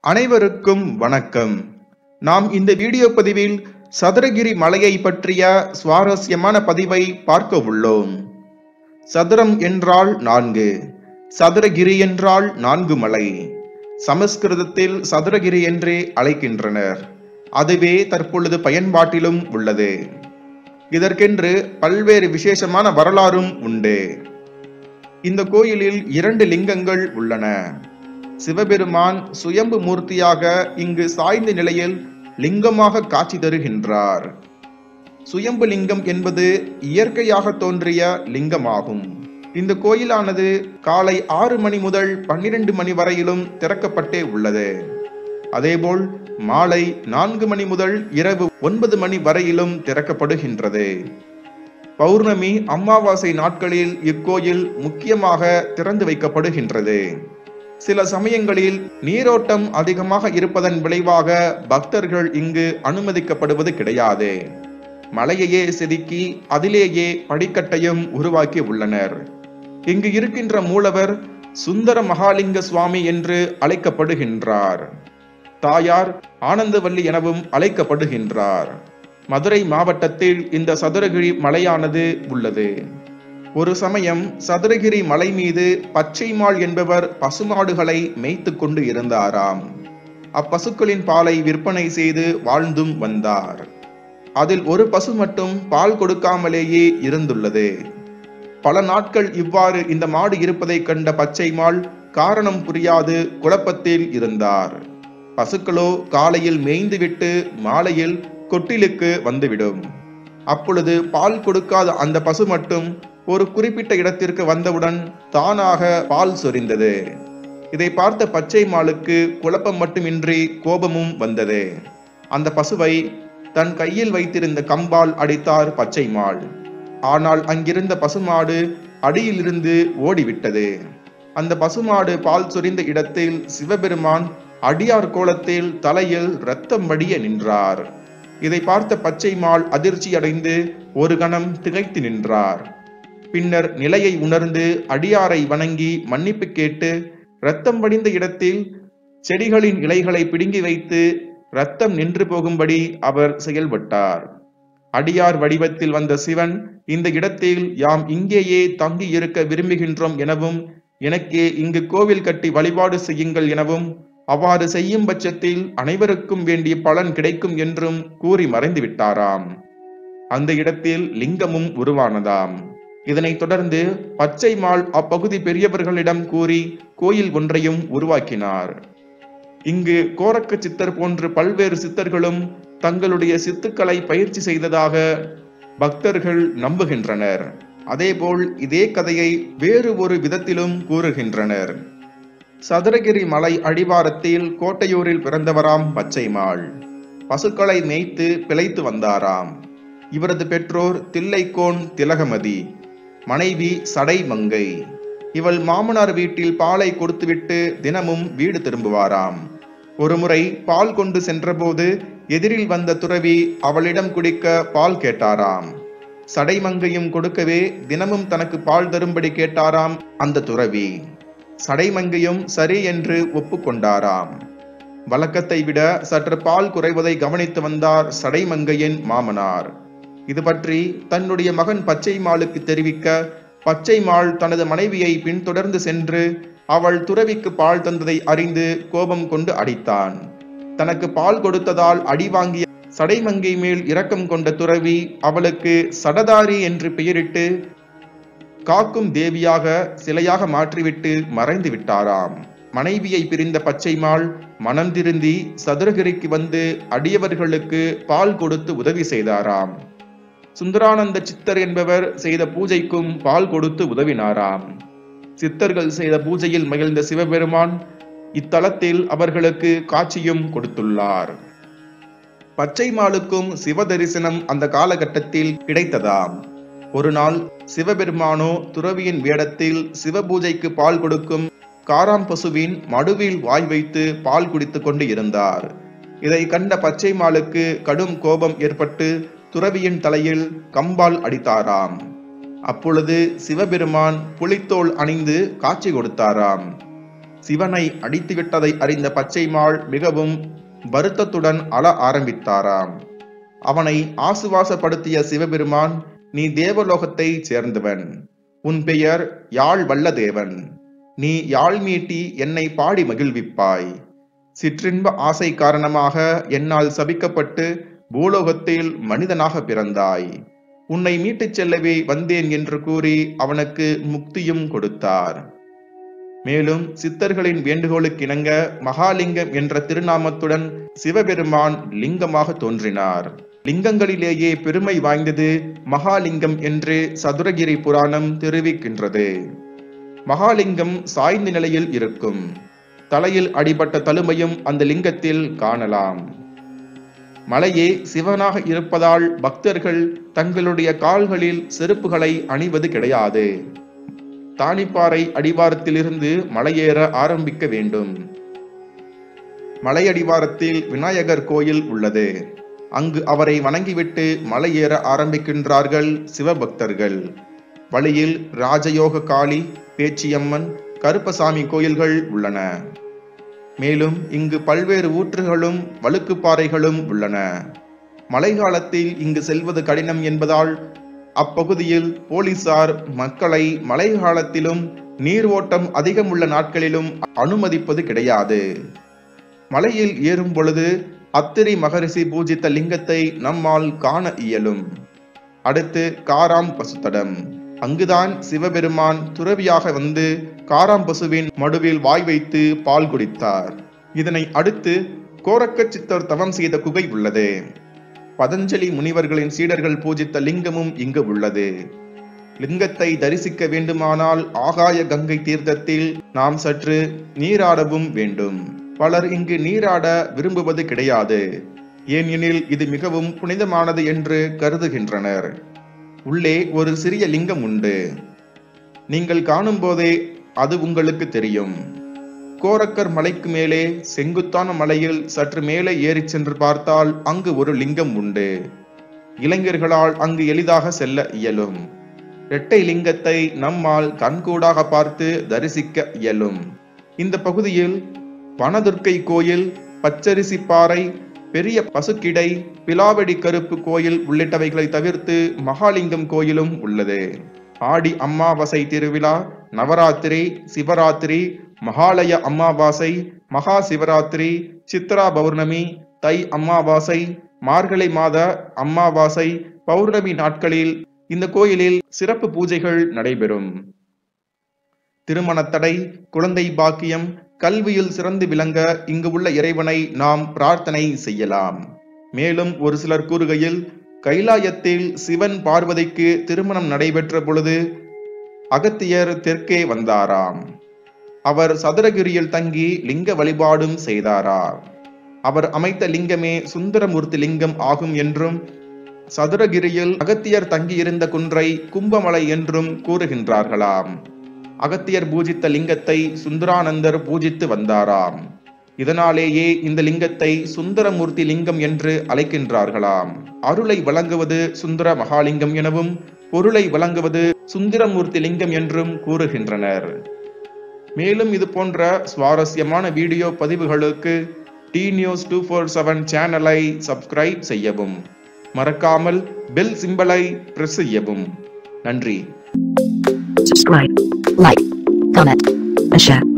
அனைவருக்கும் வணக்கம். நாம் இந்த வீடியோ பதிவில் சதுரகிரி மலையை பற்றிய சுவாரஸ்யமான பதிவை பார்க்க உள்ளோம். சதுரம் என்றால் நான்கு சதுரகிரி என்றால் நான்கு மலை. சமஸ்கிருதத்தில் சதுரகிரி என்றே அழைக்கின்றனர். அதுவே தற்பொழுது பயன்பாட்டிலும் உள்ளது. இதற்கென்று பல்வேறு விசேஷமான வரலாறும் உண்டு. இந்த கோயிலில் இரண்டு லிங்கங்கள் உள்ளன. சிவபெருமான் சுயம்பு மூர்த்தியாக இங்கு சாய்ந்த நிலையில் லிங்கமாக காட்சி தருகின்றார். சுயம்பு லிங்கம் என்பது இயற்கையாக தோன்றிய லிங்கமாகும். இந்த கோயிலானது காலை ஆறு மணி முதல் பன்னிரண்டு மணி வரையிலும் திறக்கப்பட்டே உள்ளது. அதேபோல் மாலை நான்கு மணி முதல் இரவு ஒன்பது மணி வரையிலும் திறக்கப்படுகின்றது. பௌர்ணமி அமாவாசை நாட்களில் இக்கோயில் முக்கியமாக திறந்து வைக்கப்படுகின்றது. சில சமயங்களில் நீரோட்டம் அதிகமாக இருப்பதன் விளைவாக பக்தர்கள் இங்கு அனுமதிக்கப்படுவது கிடையாது. மலையையே செதுக்கி அதிலேயே படிக்கட்டையும் உருவாக்கி உள்ளனர். இங்கு இருக்கின்ற மூலவர் சுந்தர மகாலிங்க சுவாமி என்று அழைக்கப்படுகின்றார். தாயார் ஆனந்தவல்லி எனவும் அழைக்கப்படுகின்றார். மதுரை மாவட்டத்தில் இந்த சதுரகிரி மலையானது உள்ளது. ஒரு சமயம் சதுரகிரி மலை மீது பச்சைமாள் என்பவர் பசுமாடுகளை மேய்த்து கொண்டு இருந்தாராம். அப்பசுக்களின் பாலை விற்பனை செய்து வாழ்ந்தும் வந்தார். அதில் ஒரு பசு மட்டும் பால் கொடுக்காமலேயே இருந்துள்ளது. பல நாட்கள் இவ்வாறு இந்த மாடு இருப்பதைக் கண்ட பச்சைமாள் காரணம் புரியாது குழப்பத்தில் இருந்தார். பசுக்களோ காலையில் மேய்ந்துவிட்டு மாலையில் கொட்டிலுக்கு வந்துவிடும். அப்பொழுது பால் கொடுக்காத அந்த பசு மட்டும் ஒரு குறிப்பிட்ட இடத்திற்கு வந்தவுடன் தானாக பால் சொரிந்தது. இதை பார்த்த பச்சை மாளுக்கு குழப்பம் மட்டுமின்றி கோபமும் வந்தது. அந்த பசுவை தன் கையில் வைத்திருந்த கம்பால் அடித்தார் பச்சை மாள் ஆனால் அங்கிருந்த பசுமாடு அடியிலிருந்து ஓடிவிட்டது. அந்த பசுமாடு பால் சொரிந்த இடத்தில் சிவபெருமான் அடியார் கோலத்தில் தலையில் ரத்தம் வடிய நின்றார். இதை பார்த்த பச்சை மாள் அதிர்ச்சி அடைந்து ஒரு கணம் திகைத்து நின்றார். பின்னர் நிலையை உணர்ந்து அடியாரை வணங்கி மன்னிப்பு கேட்டு இரத்தம் வடிந்த இடத்தில் செடிகளின் இலைகளை பிடுங்கி வைத்து இரத்தம் நின்று போகும்படி அவர் செயல்பட்டார். அடியார் வடிவத்தில் வந்த சிவன் இந்த இடத்தில் யாம் இங்கேயே தங்கி இருக்க விரும்புகின்றோம் எனவும் எனக்கே இங்கு கோவில் கட்டி வழிபாடு செய்யுங்கள் எனவும் அவ்வாறு செய்யும் பட்சத்தில் அனைவருக்கும் வேண்டிய பலன் கிடைக்கும் என்றும் கூறி மறைந்து விட்டாராம் அந்த இடத்தில் லிங்கமும் உருவானதாம். இதனைத் தொடர்ந்து பச்சை மால் அப்பகுதி பெரியவர்களிடம் கூறி கோயில் ஒன்றையும் உருவாக்கினார். இங்கு கோரக்க சித்தர் போன்று பல்வேறு சித்தர்களும் தங்களுடைய சித்துக்களை பயிற்சி செய்ததாக பக்தர்கள் நம்புகின்றனர். அதேபோல் இதே கதையை வேறு ஒரு விதத்திலும் கூறுகின்றனர். சதுரகிரி மலை அடிவாரத்தில் கோட்டையூரில் பிறந்தவராம் பச்சைமாள் பசுக்களை மேய்த்து பிழைத்து வந்தாராம். இவரது பெற்றோர் தில்லைக்கோன் திலகமதி. மனைவி சடை மங்கை. இவள் மாமனார் வீட்டில் பாலை கொடுத்துவிட்டு தினமும் வீடு திரும்புவாராம். ஒருமுறை பால் கொண்டு சென்றபோது எதிரில் வந்த துறவி அவளிடம் குடிக்க பால் கேட்டாராம். சடைமங்கையும் கொடுக்கவே தினமும் தனக்கு பால் தரும்படி கேட்டாராம் அந்த துறவி. சடைமங்கையும் சரி என்று ஒப்புக்கொண்டாராம். வழக்கத்தை விட சற்று பால் குறைவதை கவனித்து வந்தார் சடைமங்கையின் மாமனார். இது பற்றி தன்னுடைய மகன் பச்சைமாளுக்கு தெரிவிக்க பச்சைமாள் தனது மனைவியை பின்தொடர்ந்து சென்று அவள் துறவிக்கு பால் தந்ததை அறிந்து கோபம் கொண்டு அடித்தான். தனக்கு பால் கொடுத்ததால் அடி வாங்கிய சடைமங்கை மேல் இரக்கம் கொண்ட துறவி அவளுக்கு சடதாரி என்று பெயரிட்டு காக்கும் தேவியாக சிலையாக மாற்றிவிட்டு மறைந்து விட்டாராம். மனைவியை பிரிந்த பச்சைமாள் மனம் திருந்தி சதுரகிரிக்கு வந்து அடியவர்களுக்கு பால் கொடுத்து உதவி செய்தாராம். சுந்தரானந்த சித்தர் என்பவர் செய்த பூஜைக்கும் பால் கொடுத்து உதவினாராம். சித்தர்கள் செய்த பூஜையில் மகிழ்ந்த சிவபெருமான் இத்தலத்தில் அவர்களுக்கு காட்சியும் கொடுத்துள்ளார். பச்சைமாளுக்கும் சிவ தரிசனம் அந்த காலகட்டத்தில் கிடைத்ததாம். ஒரு நாள் சிவபெருமானோ துறவியின் வேடத்தில் சிவபூஜைக்கு பால் கொடுக்கும் காராம் பசுவின் மடுவில் வாய் வைத்து பால் குடித்துக் கொண்டு இருந்தார். இதை கண்ட பச்சை மாலுக்கு கடும் கோபம் ஏற்பட்டு துறவியின் தலையில் கம்பால் அடித்தாராம். அப்பொழுது சிவபெருமான் புலித்தோல் அணிந்து காட்சி கொடுத்தாராம். சிவனை அடித்துவிட்டதை அறிந்த பச்சைமாள் மிகவும் வருத்தத்துடன் அழ ஆரம்பித்தாராம். அவனை ஆசுவாசப்படுத்திய சிவபெருமான் நீ தேவலோகத்தை சேர்ந்தவன். உன் பெயர் யாழ் வல்லதேவன். நீ யாழ் மீட்டி என்னை பாடி மகிழ்விப்பாய். சிற்றின்ப ஆசை காரணமாக என்னால் சபிக்கப்பட்டு பூலோகத்தில் மனிதனாக பிறந்தாய். உன்னை மீட்டுச் செல்லவே வந்தேன் என்று கூறி அவனுக்கு முக்தியும் கொடுத்தார். மேலும் சித்தர்களின் வேண்டுகோளுக்கிணங்க மகாலிங்கம் என்ற திருநாமத்துடன் சிவபெருமான் லிங்கமாக தோன்றினார். லிங்கங்களிலேயே பெருமை வாய்ந்தது மகாலிங்கம் என்று சதுரகிரி புராணம் தெரிவிக்கின்றது. மகாலிங்கம் சாய்ந்த நிலையில் இருக்கும். தலையில் அடிபட்ட தழுமையும் அந்த லிங்கத்தில் காணலாம். மலையே சிவனாக இருப்பதால் பக்தர்கள் தங்களுடைய கால்களில் செருப்புகளை அணிவது கிடையாது. தானிப்பாறை அடிவாரத்திலிருந்து மலையேற ஆரம்பிக்க வேண்டும். மலையடிவாரத்தில் விநாயகர் கோயில் உள்ளது. அங்கு அவரை வணங்கிவிட்டு மலையேற ஆரம்பிக்கின்றார்கள் சிவபக்தர்கள். வழியில் ராஜயோக காளி பேச்சியம்மன் கருப்பசாமி கோயில்கள் உள்ளன. மேலும் இங்கு பல்வேறு ஊற்றுகளும் வழுக்குப்பாறைகளும் உள்ளன. மழைக்காலத்தில் இங்கு செல்வது கடினம் என்பதால் அப்பகுதியில் போலீசார் மக்களை மழை காலத்திலும் நீர் ஓட்டம் அதிகம் உள்ள நாட்களிலும் அனுமதிப்பது கிடையாது. மலையில் ஏறும் பொழுது அத்திரி மகரிஷி பூஜித்த லிங்கத்தை நம்மால் காண இயலும். அடுத்து காராம் பசுத்தடம். அங்குதான் சிவபெருமான் துறவியாக வந்து காராம்பசுவின் மடுவில் வாய் வைத்து பால் குடித்தார். இதனை அடுத்து கோரக்க சித்தர் தவம் செய்த குகை உள்ளது. பதஞ்சலி முனிவர்களின் சீடர்கள் பூஜித்த லிங்கமும் இங்கு உள்ளது. லிங்கத்தை தரிசிக்க வேண்டுமானால் ஆகாய கங்கை தீர்த்தத்தில் நாம் சற்று நீராடவும் வேண்டும். பலர் இங்கு நீராட விரும்புவது கிடையாது. ஏனெனில் இது மிகவும் புனிதமானது என்று கருதுகின்றனர். உள்ளே ஒரு சிறிய லிங்கம் உண்டு. நீங்கள் காணும் போதே அது உங்களுக்கு தெரியும். கோரக்கர் மலைக்கு மேலே செங்குத்தான மலையில் சற்று மேலே ஏறிச் சென்று பார்த்தால் அங்கு ஒரு லிங்கம் உண்டு. இளைஞர்களால் அங்கு எளிதாக செல்ல இயலும். இரட்டை லிங்கத்தை நம்மால் கண்கூடாக பார்த்து தரிசிக்க இயலும். இந்த பகுதியில் வனதுர்க்கை கோயில் பச்சரிசி பாறை பெரிய பசுக்கிடை பிலாவடி கருப்பு கோயில் உள்ளிட்டவைகளை தவிர்த்து மகாலிங்கம் கோயிலும் உள்ளது. ஆடி அம்மாவாசை திருவிழா நவராத்திரி சிவராத்திரி மகாலய அம்மாவாசை மகா சிவராத்திரி சித்ரா பௌர்ணமி தை அம்மாவாசை மார்கழி மாத அம்மாவாசை பௌர்ணமி நாட்களில் இந்த கோயிலில் சிறப்பு பூஜைகள் நடைபெறும். திருமணத்தடை குழந்தை பாக்கியம் கல்வியில் சிறந்து விளங்க இங்கு உள்ள இறைவனை நாம் பிரார்த்தனை செய்யலாம். மேலும் ஒரு சிலர் கூறுகையில் கைலாயத்தில் சிவன் பார்வதிக்கு திருமணம் நடைபெற்ற பொழுது அகத்தியர் தெற்கே வந்தாராம். அவர் சதுரகிரியில் தங்கி லிங்க வழிபாடும் செய்தாராம். அவர் அமைத்த லிங்கமே சுந்தரமூர்த்தி லிங்கம் ஆகும் என்றும் சதுரகிரியில் அகத்தியர் தங்கியிருந்த குன்றை கும்பமலை என்றும் கூறுகின்றார்களாம். அகத்தியர் பூஜித்த லிங்கத்தை சுந்தரானந்தர் பூஜித்து வந்தாராம். இதனாலேயே இந்த லிங்கத்தை சுந்தரமூர்த்தி லிங்கம் என்று அழைக்கின்றார்களாம். அருளை வழங்குவது சுந்தர மகாலிங்கம் எனவும் பொருளை வழங்குவது சுந்தரமூர்த்தி லிங்கம் என்றும் கூறுகின்றனர். மேலும் இது போன்ற சுவாரஸ்யமான video பதிவுகளுக்கு T News two four seven சேனலை சப்ஸ்கிரைப் செய்யவும். மறக்காமல் பெல் சிம்பலை பிரஸ் செய்யவும். நன்றி. Subscribe, like, comment, and share.